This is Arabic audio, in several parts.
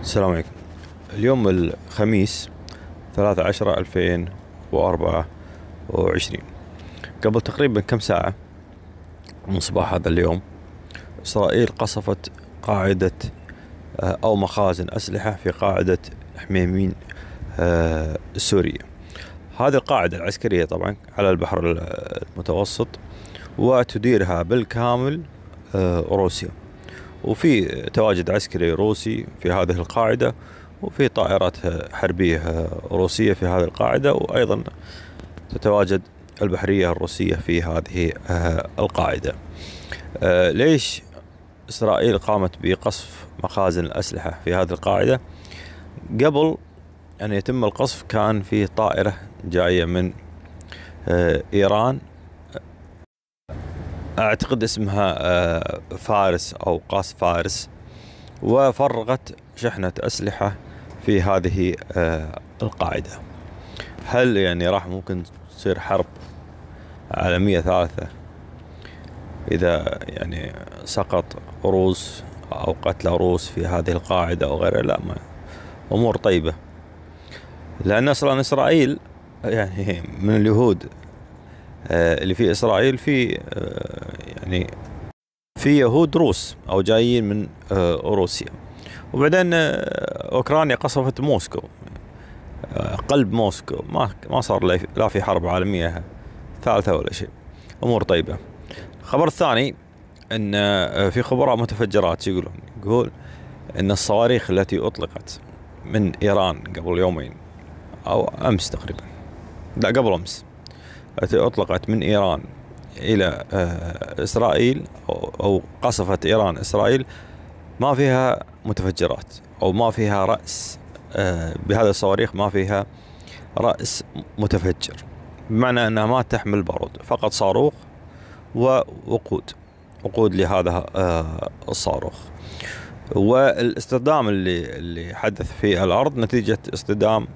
السلام عليكم. اليوم الخميس 13 2024 قبل تقريبا كم ساعة من صباح هذا اليوم إسرائيل قصفت قاعدة آه، أو مخازن أسلحة في قاعدة حميمين آه، السورية. هذه القاعدة العسكرية طبعا على البحر المتوسط وتديرها بالكامل آه، روسيا. وفي تواجد عسكري روسي في هذه القاعدة وفي طائرات حربية روسية في هذه القاعدة وأيضا تتواجد البحرية الروسية في هذه آه، القاعدة. آه، ليش إسرائيل قامت بقصف مخازن الأسلحة في هذه القاعدة؟ قبل أن يتم القصف كان في طائرة جاية من آه، إيران أعتقد اسمها آه، فارس أو قاص فارس. وفرغت شحنة أسلحة في هذه آه، القاعدة. هل يعني راح ممكن تصير حرب عالمية ثالثة إذا يعني سقط روس أو قتل روس في هذه القاعدة أو غيرها؟ لا ما أمور طيبة. لأن أصلا إسرائيل يعني من اليهود. اللي في إسرائيل في آه، يعني في يهود روس أو جايين من آه، روسيا. وبعدين أوكرانيا قصفت موسكو قلب موسكو. ما ما صار لا في حرب عالمية ثالثة ولا شيء. أمور طيبة. الخبر الثاني إن في خبراء متفجرات يقولون يقول إن الصواريخ التي أطلقت من إيران قبل يومين أو أمس تقريبا. لا قبل أمس. أطلقت من إيران إلى آه، إسرائيل أو قصفت إيران إسرائيل ما فيها متفجرات أو ما فيها رأس آه، بهذه الصواريخ ما فيها رأس متفجر بمعنى أنها ما تحمل بارود فقط صاروخ ووقود وقود لهذا آه، الصاروخ. والإصطدام اللي اللي حدث في الأرض نتيجة إصطدام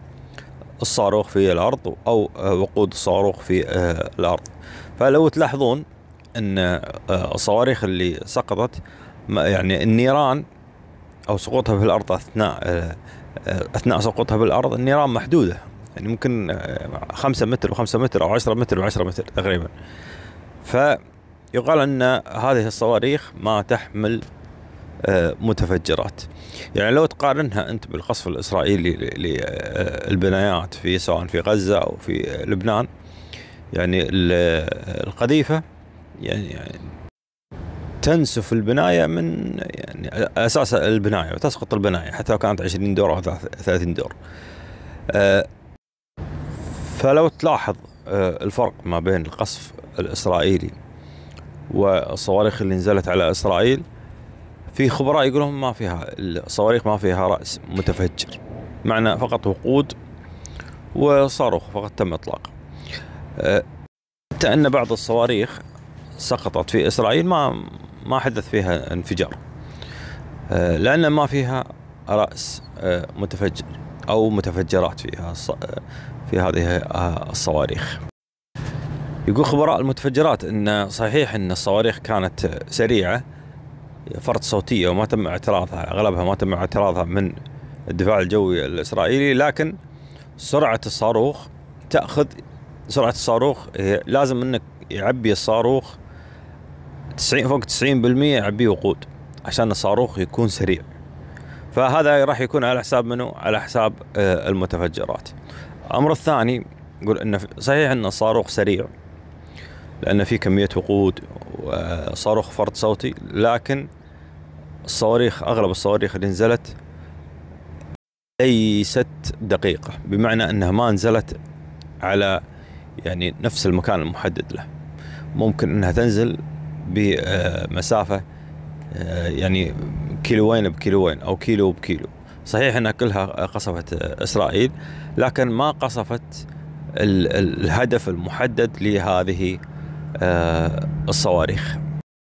الصاروخ في الأرض أو آه، وقود الصاروخ في آه، الأرض. فلو تلاحظون إن آه، الصواريخ اللي سقطت يعني النيران أو سقوطها في الأرض أثناء أثناء سقوطها بالارض النيران محدودة. يعني ممكن خمسة متر وخمسة متر أو عشرة متر وعشرة متر تقريبا. فيقال إن هذه الصواريخ ما تحمل متفجرات يعني لو تقارنها أنت بالقصف الإسرائيلي للبنايات في سواء في غزة أو في لبنان يعني القذيفة يعني, يعني تنسف البناية من يعني أساس البناية وتسقط البناية حتى لو كانت 20 دور أو 30 دور. آه، فلو تلاحظ آه، الفرق ما بين القصف الإسرائيلي والصواريخ اللي نزلت على إسرائيل في خبراء يقولون ما فيها الصواريخ ما فيها رأس متفجر. معنى فقط وقود وصاروخ فقط تم اطلاقه أه، حتى أن بعض الصواريخ سقطت في إسرائيل ما ما حدث فيها انفجار. أه، لأن ما فيها رأس أه، متفجر أو متفجرات فيها في هذه الصواريخ. يقول خبراء المتفجرات إن صحيح إن الصواريخ كانت سريعة فرط صوتية وما تم اعتراضها أغلبها ما تم اعتراضها من الدفاع الجوي الإسرائيلي لكن سرعة الصاروخ تأخذ سرعة الصاروخ لازم إنك يعبي الصاروخ 90 فوق 90% يعبيه وقود عشان الصاروخ يكون سريع. فهذا راح يكون على حساب منه على حساب آه، المتفجرات. الامر الثاني يقول انه صحيح إن الصاروخ سريع لأن في كمية وقود وصاروخ فرد صوتي لكن الصواريخ أغلب الصواريخ اللي نزلت ليست دقيقة بمعنى إنها ما نزلت على يعني نفس المكان المحدد له. ممكن إنها تنزل بمسافة يعني كيلوين بكيلوين أو كيلو بكيلو. صحيح انها كلها قصفت إسرائيل لكن ما قصفت الهدف المحدد لهذه آه، الصواريخ.